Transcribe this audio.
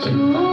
行